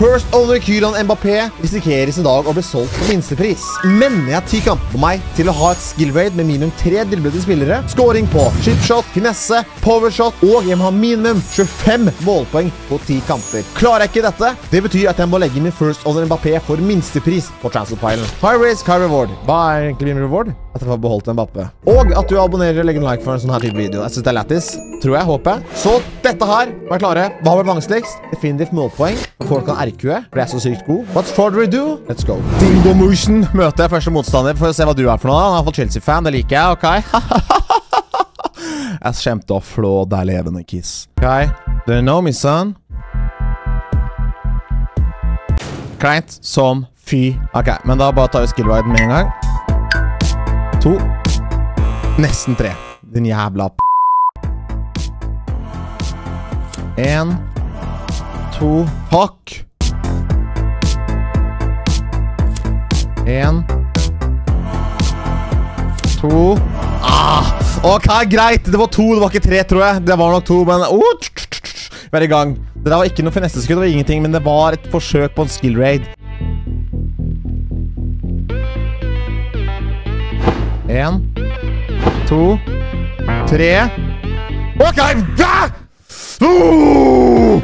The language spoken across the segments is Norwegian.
First owner Kylian Mbappé risikeres i dag å bli solgt på minstepris. Men jeg har ti kamper på meg til å ha et skill raid med minimum tre driblede spillere, scoring på chipshot, finesse, powershot, og jeg må ha minimum 25 målpoeng på ti kamper. Klarer jeg ikke dette, det betyr at jeg må legge min first owner Mbappé for minstepris på transferpilen. High risk, high reward. Hva er egentlig min reward? At jeg får beholdt en bappe. Og at du abonnerer og legger en like for en sånn her type video. Jeg synes det er lættis. Tror jeg, håper jeg. Så dette her vær klare. Hva var vanskeligst? Definitivt målpoeng. Folk kan RQ-e, for jeg er så sykt god. What further ado? Let's go. Dingo Motion møter jeg første motstander for å se hva du er for noe. Han er fått Chelsea-fan, det liker jeg. Ok. jeg skjemte å flå der levende kiss. Ok. Do you know me, son? Kleint som fy. Ok, men da bare tar vi skill ride med en gang. To. Nesten tre. Din jævla p... En. To. Fuck! En. To. Ah! Ok, greit. Det var to, det var ikke tre, tror jeg. Det var nok to, men oh, er i gang. Det der var ikke noe finesseskudd, det var ingenting, men det var et forsøk på en skill raid. En. To. Tre. OK! Ah! Uh!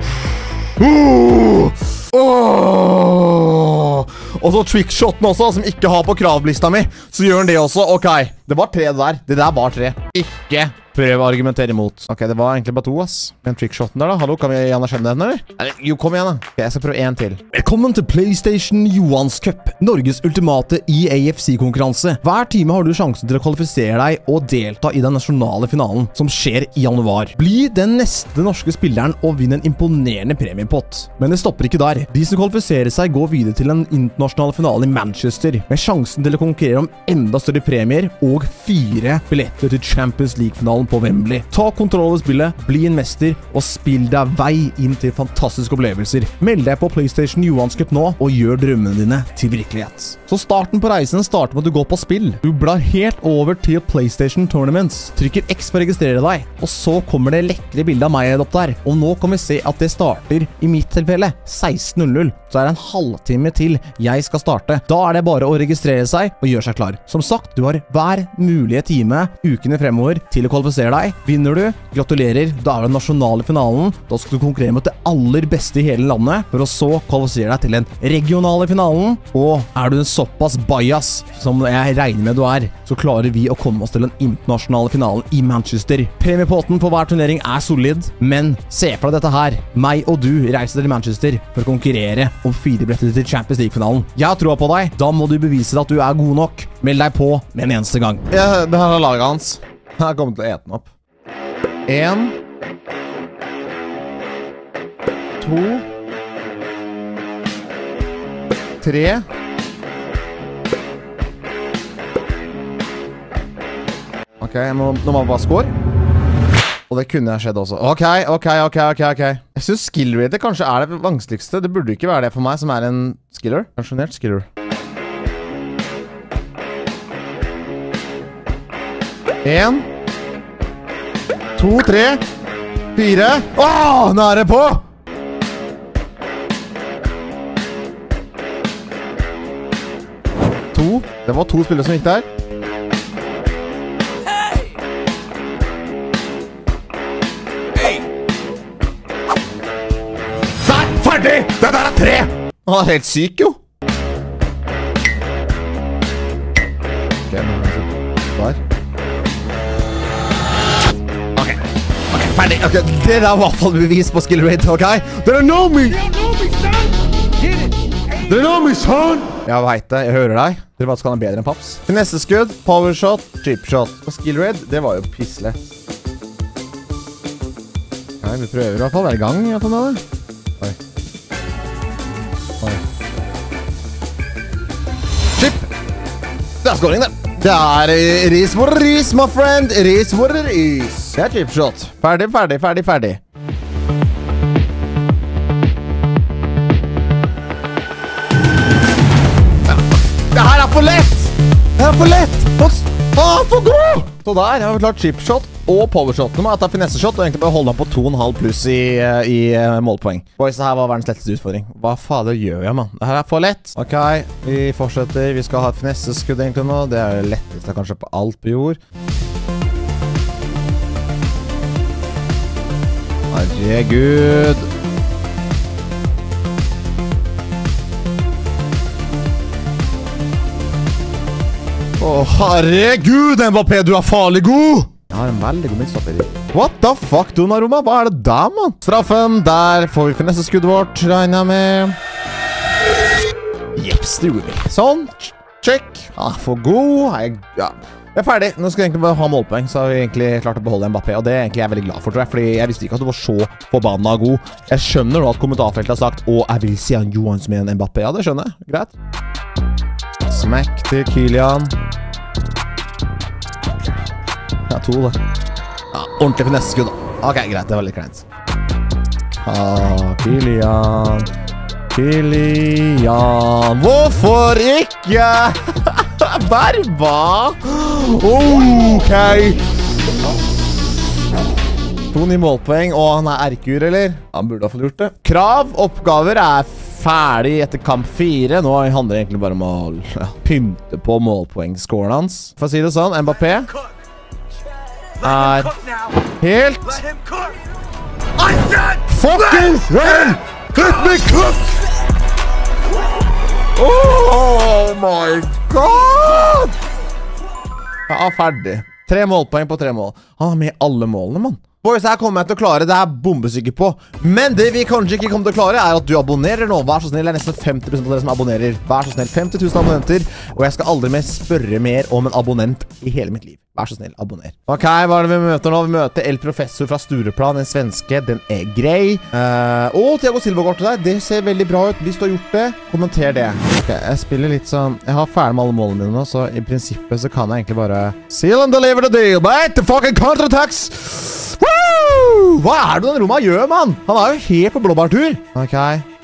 Uh! Åh! Og så trickshoten også, som ikke har på kravlista mi. Så gjør han det også. Ok, det var tre der. Det der var tre. Ikke prøv å argumentere imot. Ok, det var egentlig bare to, ass. Den trickshoten der, da. Hallo, kan vi anerkjenne den, eller? eller? Jo, kom igjen, da. Ok, jeg skal prøve en til. Velkommen til PlayStation Johans Cup, Norges ultimate EAFC-konkurranse. Hver time har du sjansen til å kvalifisere deg og delta i den nasjonale finalen, som skjer i januar. Bli den neste norske spilleren og vinn en imponerende premiepott. Men det stopper ikke der. De som kvalifiserer seg, går videre til den internasjonale finalen i Manchester, med sjansen til å konkurrere om enda større premier og fire billetter til Champions League-finalen på Wembley. Ta kontroll over spillet, bli en mester, og spill deg vei inn til fantastiske opplevelser. Meld deg på PlayStation Johans Cup nå, og gjør drømmene dine til virkelighet. Så starten på reisen starter med at du går på spill. Du blar helt over til PlayStation Tournaments, trykker X for å registrere deg, og så kommer det lekre bildet av meg opp der. Og nå kan vi se at det starter, i mitt tilfelle, 16.00. Så er det en halvtime til jeg skal starte. Da er det bare å registrere seg og gjøre seg klar. Som sagt, du har hver mulige time ukene fremover til å kvalifisere deg. Vinner du, gratulerer. Da er det den nasjonale finalen. Da skal du konkurrere mot det aller beste i hele landet, for å så kvalifisere deg til den regionale finalen. Og er du en såpass bajas som jeg regner med du er, så klarer vi å komme oss til den internasjonale finalen i Manchester. Premiepotten på hver turnering er solid, men se for deg dette her. Meg og du reiser til Manchester for å konkurrere om firebrettet til Champions League-finalen. Jeg har troa på deg. Da må du bevise at du er god nok. Meld deg på med en eneste gang. Ja, det her er laget hans. Jeg kommer til å ete den opp. En. To. Tre. Ok, jeg nå må man bare score. Og det kunne skjedd også. Ok, ok, ok, ok. ok Jeg syns skill-reader kanskje er det vanskeligste. Det burde ikke være det for meg, som er en skiller. Pensjonert skiller. En. To, tre, fire Åh, det på! To. Det var to spillere som gikk der. Der! Ferdig! Det der er tre! Han er helt syk, jo. Ok, ferdig. Ok, Det der var i hvert fall bevis på skill rate, ok? Dere know me! Dere know me, son! Jeg veit det, jeg hører deg. Dere vet skal han bedre enn paps. Til neste skudd, powershot, chipshot. Og skill rate, det var jo pisslett. Nei, vi prøver i hvert fall. hver er i gang, i hvert fall. Oi. Oi. Chip! Det er scoring, det. Det er ris for ris, my friend. Ris for ris. Det er chipshot. Ferdig, ferdig, ferdig, ferdig. Det her er for lett! Det er for lett! Han Han er for god! Så der har vi klart chipshot og powershot. Nå må jeg ta finesseshot og egentlig bare holde meg på 2,5 pluss i, eh, i eh, målpoeng. Boys, det her var verdens letteste utfordring. Hva fader gjør jeg, mann? Det her er for lett. Ok, vi fortsetter. Vi skal ha et finesseskudd egentlig nå. Det er det letteste kanskje på alt på jord. Herregud. Å, herregud, Mbappé, du er farlig god! Jeg har en veldig god midtstopper. What the fuck, Donnarumma? Hva er det der, mann? Straffen. Der får vi finesseskuddet vårt, regner jeg med. Jeps, det gjorde vi. Sånn. Check. Ah, for god. Jeg, ja. Jeg er ferdig. Nå skal vi egentlig bare ha målpoeng, så har vi egentlig klart å beholde Mbappé. Og det er egentlig jeg veldig glad for, tror jeg. Fordi jeg visste ikke at du var så forbanna god. Jeg skjønner nå at kommentarfeltet har sagt Å, jeg vil si han Johansson med en Mbappé. Ja, det skjønner jeg. Greit. Smack til Kylian. Ja, to, da. Ja, ordentlig finesseskudd, da. Ok, greit. Det var litt kleint. Ah, Kylian. Kylian Hvorfor ikke? Berba! OK. To nye målpoeng, og han er erkur, eller? Han burde ha fått gjort det. Krav, oppgaver, er ferdig etter kamp fire. Nå handler det egentlig bare om å ja, pynte på målpoengscoren hans. For å si det sånn, Mbappé er helt Fucking hell! Let me cook! Oh my god! Ja, ferdig. Tre målpoeng på tre mål. Han er med i alle målene, mann. Boys, her kommer jeg til å klare. Det er jeg bombesikker på. Men det vi kanskje ikke kommer til å klare, er at du abonnerer nå. Vær så snill. Det er nesten 50 av dere som abonnerer. Vær så snill. 50 000 abonnenter. Og jeg skal aldri mer spørre mer om en abonnent i hele mitt liv. Vær så snill, abonner. Ok, hva er det vi møter nå? Vi møter El Professor fra Stureplan, Den svenske. Den er grei. Uh, og Thiago Silva går til deg. Det ser veldig bra ut. Hvis du har gjort det, kommenter det. Ok, jeg spiller litt sånn Jeg har ferdig med alle målene mine nå, så i prinsippet så kan jeg egentlig bare Seal and deliver the deal, mate! The fucking counterattacks! Woo! Hva er det den rommet gjør, mann? Han er jo helt på blåbærtur. Ok,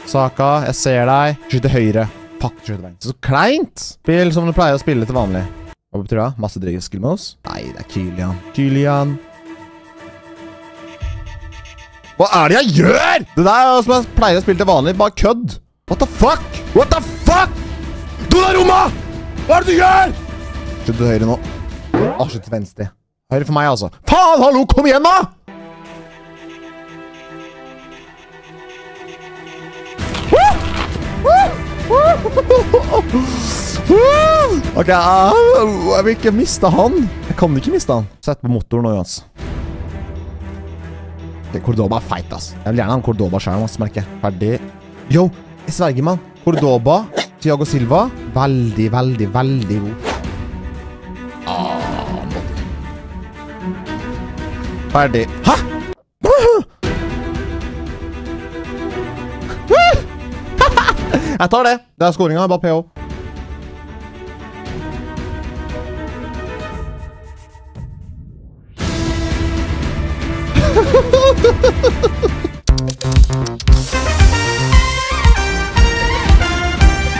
Saka, jeg ser deg. Skyt til høyre. Fuck, skyt til venstre. Så kleint! Spill som du pleier å spille til vanlig. Hva betyr det? Masse skill med oss? Nei, det er Kylian. Kylian. Hva er det jeg gjør?! Det der er som jeg pleier å spille til vanlig. Bare kødd. What the fuck? What the fuck?! Donnaroma! Hva er det du gjør?! Slutt til høyre nå. Å, skyt til venstre. Høyre for meg, altså. Faen, hallo, kom igjen, da! Ok, ah, jeg vil ikke miste han. Jeg kan ikke miste han. Sett på motoren nå. Okay, Cordoba er feit, ass. Jeg vil gjerne ha en Cordoba-skjerm, merker jeg. Ferdig. Yo, jeg sverger, mann. Cordoba, Thiago Silva. Veldig, veldig, veldig god. Ah, Ferdig. Hæ?! Jeg tar det. Det er skåringa. Bare PH.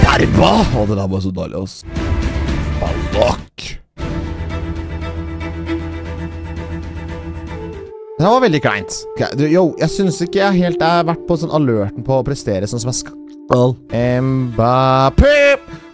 Perva! Å, det der var så deilig, ass. Ballak. Det var veldig kleint. Okay, du, yo, jeg syns ikke jeg helt har vært på sånn alerten på å prestere sånn som jeg skal. Mbappé!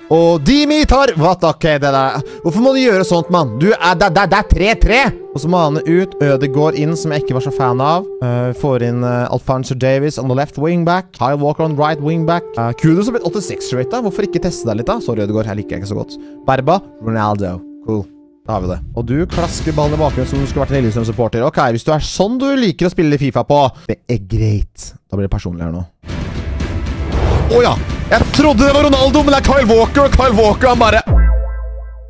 Og Dimitar? Ok, det der Hvorfor må du gjøre sånt, mann? Du er Det er 3-3! Og så må han ut. Ødegaard inn, som jeg ikke var så fan av. Uh, får inn uh, Alfonso Davies on the left wingback. Kyle Walker on right wingback. Uh, Kudos har blitt 86-rate. Hvorfor ikke teste deg litt, da? Sorry, Ødegaard. Jeg liker jeg ikke så godt. Berba. Ronaldo. Cool. Da har vi det. Og du klasker ballen i bakgrunnen som du skulle vært en Lillestrøm-supporter. Ok, hvis du er sånn du liker å spille Fifa på, det er greit. Da blir det personlig her nå. Å ja! Jeg trodde det var Ronaldo, men det er Kyle Walker, og Kyle Walker han bare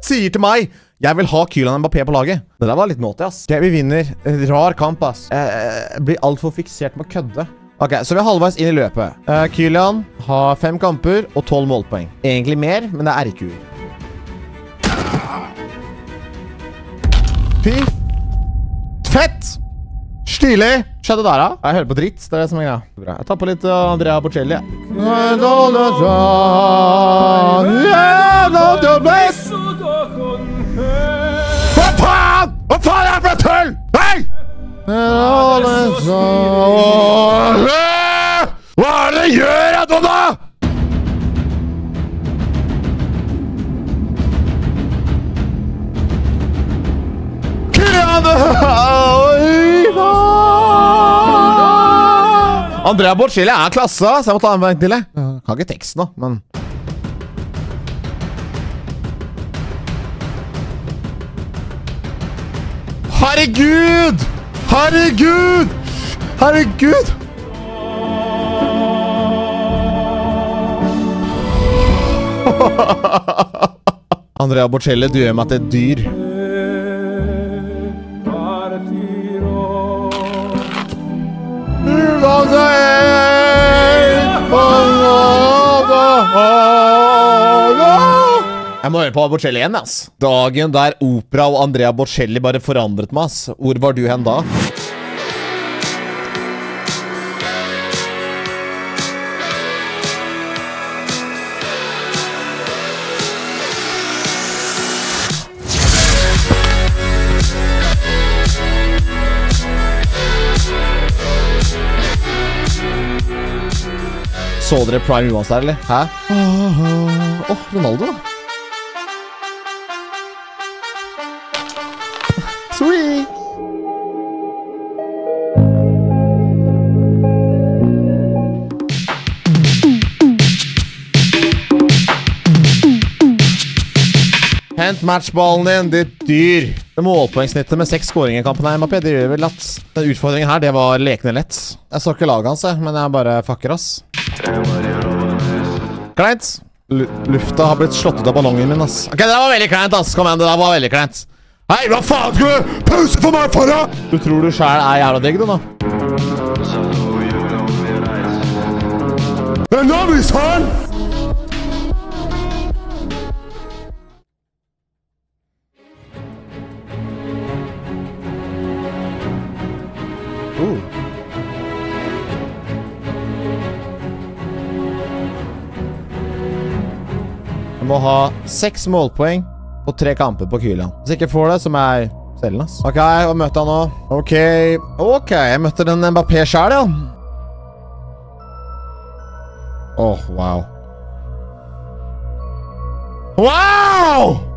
sier til meg jeg vil ha Kylian Mbappé på laget. Det der var litt naughty, ass. Okay, vi vinner. Rar kamp, ass. Jeg blir altfor fiksert med å kødde. Ok, så vi er halvveis inn i løpet. Uh, Kylian har fem kamper og tolv målpoeng. Egentlig mer, men det er RQ. Fy Fett! Stilig! Skjedde der, da? Jeg hører på dritt. det er det som er greia. Bra. Jeg tar på litt eh, Andrea Bocelli. Sånn. Sånn. Hva faen?! Hva faen er det for et tull?! Hei! Andrea Bocelli er klasse, så jeg må ta en vei til det. Kan ikke teksten, da, men Herregud! Herregud! Herregud! Andrea Bocelli, du gjør meg til et dyr. Jeg må høre på Bocelli igjen, ass. Dagen der opera og Andrea Bocelli bare forandret meg, ass. Hvor var du hen da? Så dere Prime Uans der, eller? Hæ? Åh, oh, Ronaldo, da. Sweet. Hent matchballen din, ditt dyr. Det Målpoengsnittet med seks skåringer i kampen her, Mbappé, det gjør vel at den utfordringen her, det var lekende lett. Jeg så ikke laget hans, jeg, men jeg bare fucker, ass. Kleint. Lufta har blitt slått ut av ballongen min, ass. Ok, det var veldig kleint, ass. Kom igjen, det der var veldig kleint. Hei, hva faen skal du pause for meg for, da? Du tror du sjæl er jævla digg, du, nå? Nå! Uh. Jeg må ha seks målpoeng på tre kamper på Kylian. Hvis jeg ikke får det, så må jeg selge den. Ok, og møte han nå? Ok, ok, jeg møtte den Mbappé sjæl, ja. Åh, oh, wow. Wow!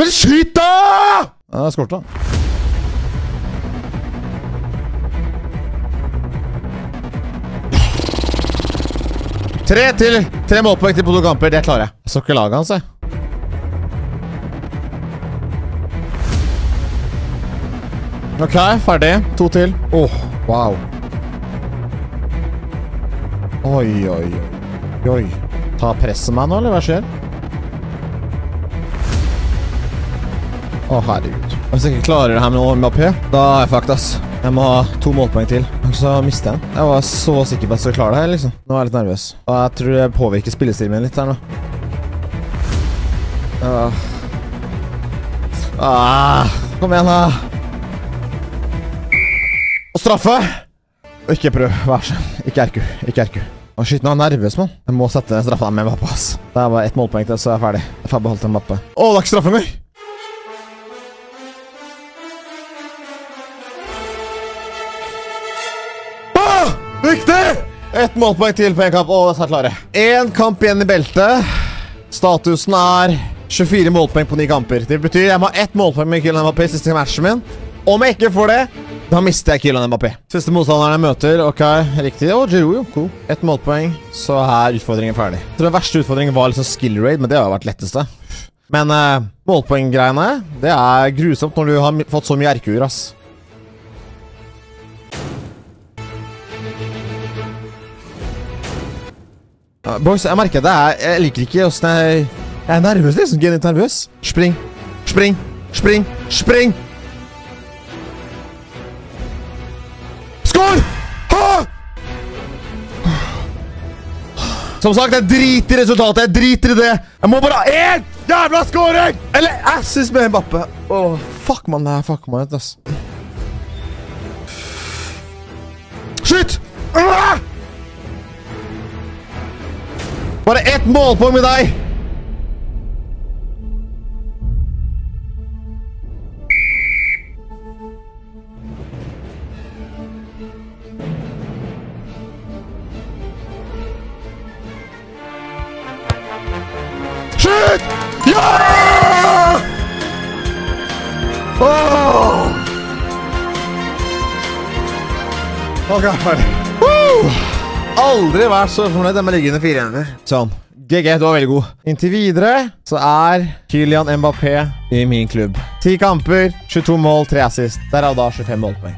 Men skyt, da! Ja, da. Tre til tre målpoeng til på to kamper. Det klarer jeg. Jeg så ikke laget hans, jeg. Ok, ferdig. To til. Åh, oh, wow. Oi, oi, oi. Ta presset meg nå, eller hva skjer? Å, herregud. Hvis jeg ikke klarer det her med MAP, da er jeg fucked, ass. Jeg må ha to målpoeng til. Så mister jeg den. Jeg var så sikker på at jeg skulle klare det her, liksom. Nå er jeg litt nervøs. Og jeg tror det påvirker spillestilen min litt her nå. Ah. Ah. Kom igjen, da. Og straffe! Ikke prøv. Vær så Ikke RQ. Ikke RQ. Å, shit, nå er jeg nervøs, mann. Jeg må sette straffa med Mbappé, ass. Det er bare ett målpoeng til, så er jeg ferdig. Jeg får beholdt Mbappé. Å, det er ikke straffe engang! Ett målpoeng til på én kamp. Å, er klare. Én kamp igjen i beltet. Statusen er 24 målpoeng på ni kamper. Det betyr jeg må ha ett målpoeng med Kylian Mbappé siste matchen min. Om jeg ikke får det, da mister jeg Kylian Mbappé. Siste motstanderen jeg møter, ok, riktig. Og Giroud, jo, cool. Ett målpoeng, så er utfordringen ferdig. Jeg tror Den verste utfordringen var liksom skill raid, men det har vært letteste. Men uh, målpoenggreiene, det er grusomt når du har fått så mye RQ-er, ass. Uh, boys, jeg merker det Jeg liker ikke åssen jeg Jeg er nervøs, liksom. Genuint nervøs. Spring. Spring. Spring. Spring! Skål! Ha! Som sagt, jeg driter i resultatet. Jeg driter i det. Jeg må bare ha én jævla scoring! Eller asses med Mbappe. Åh, fuck, man. Det er fuck, man, ass. Skyt! Ah! Bare ett målpoeng med deg! Skyt! Ja! Åh! Ok, ferdig. Woo! Aldri vært så fornøyd med liggende fire før. Sånn. GG, du var veldig god. Inntil videre så er Kylian Mbappé i min klubb. Ti kamper, 22 mål, 3 assist. Derav da 25 målpoeng.